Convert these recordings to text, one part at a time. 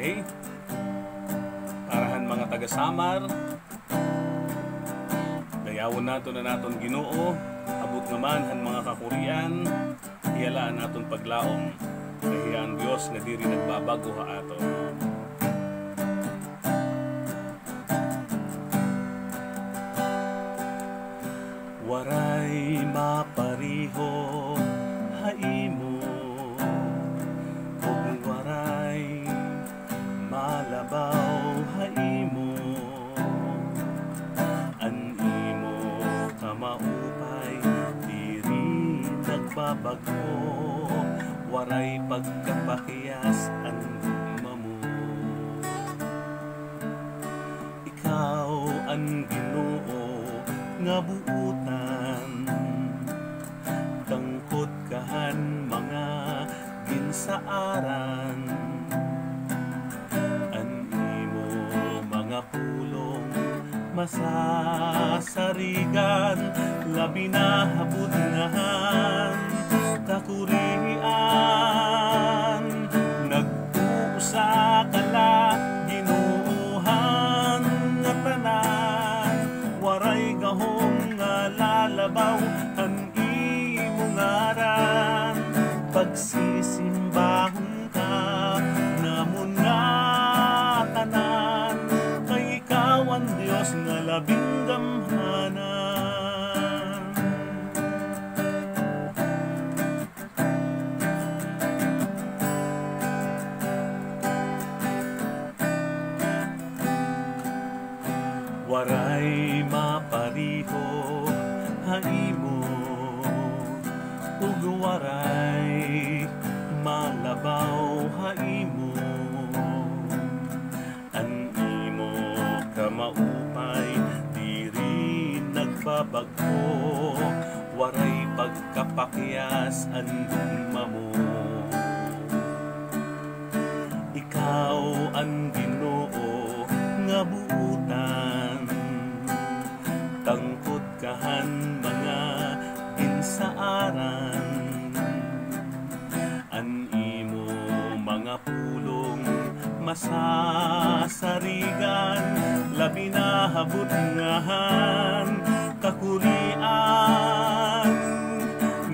Okay? Parahan mga taga-samar, dayawon nato na naton Ginoo, abot naman han mga kakurian, iyalaan naton paglaom. Kaya ang Diyos nga diri nagbabago ha ato. Waray mapariho nagbabago waray pagkapakiyas an mamo. Ikaw ang Ginoo nga buutan tangkot kahan mga ginsaaran. An imo mga pulong masasarigan labi na habudngahan ang imong ngaran pagsisimbahon ka namon nga tanan kay ikaw ang Dios nga labing gamhanan waray mapariho haimo ug waray malabaw haimo an imo ka maupay diri nagbabago tangkot kahan mga ginsaaran. An imo mga pulong masasarigan labi na habutngahan kakurian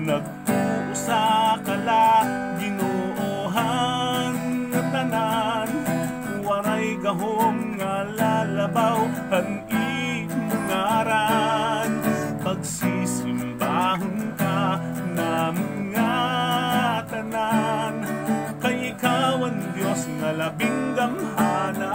nagpuusa kala ginoohan nga tanan waray gahom nga lalabaw ang imong ngaran pagsisimbahon ka namon nga tanan. Kay ikaw ang Dios nga labing gamhanan.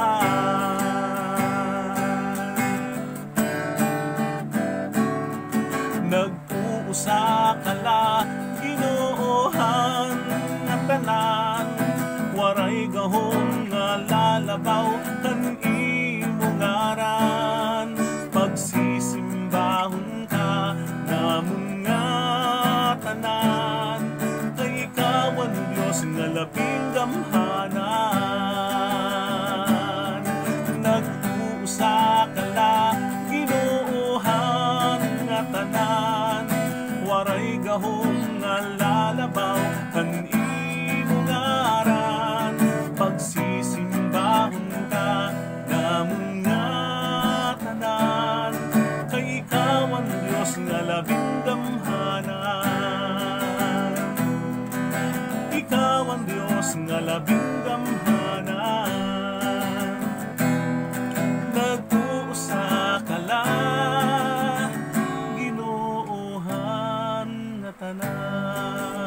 Nagpuusa kala ginoohan nga tanan. Waray gahom nga lalabaw kan labing gamhanan Nag-uusa ka lang, ginuuhan nga tanan. Waray gahon labing damhanan Nag-uusa ka lang Ginoohan na tanan.